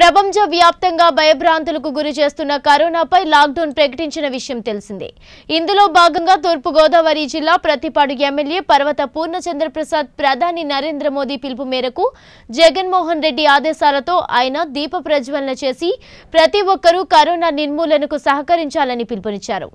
ప్రపంచ వ్యాప్తంగా భయభ్రాంతులకు గురి చేస్తున్న కరోనాపై లాక్డౌన్ ప్రకటించిన విషయం తెలిసిందే. ఇందులో భాగంగా తూర్పుగోదావరి జిల్లా ప్రతిపాడు ఎమ్మెల్యే పర్వత పూర్ణచంద్రప్రసాద్ ప్రధాని నరేంద్ర మోదీ పిలుపు మేరకు జగన్మోహన్ రెడ్డి ఆదేశాలతో ఆయన దీప ప్రజ్వలన చేసి ప్రతి ఒక్కరూ కరోనా నిర్మూలనకు సహకరించాలని పిలుపునిచ్చారు.